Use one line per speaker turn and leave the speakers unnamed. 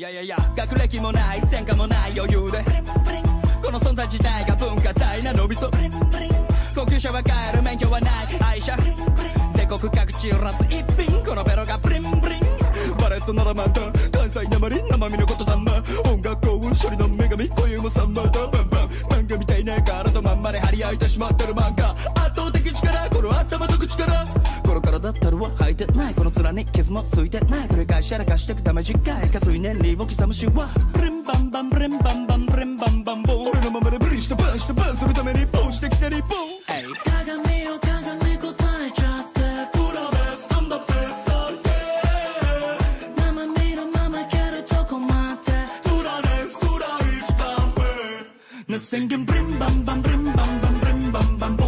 いやいやいや学歴もない前科もない余裕で。この存在自体が文化財な伸びそ。高級車は買える免許はない愛車。全国各地揺らす一品。このベロがブリンブリン。バレットならまた関西なまり生身のことだな。音楽幸運処理の女神こういうも三枚だ。バンバン。漫画みたいな体まんまで張り合いてしまってる漫画。この体ったるは履いてないこの面に傷もついてない繰り返しやらかしてくため短いかつい年利を刻むしはブリンバンバンブリンバンバンブリンバンバンボン俺のままでブリンしてバンしてバンするためにボンしてきて日本
鏡を鏡答えちゃって
プラベス I'm the best on earth
生身のままいけるとこまで
トラネストライチタンペ
な宣言ブリンバンバンブリンバンバン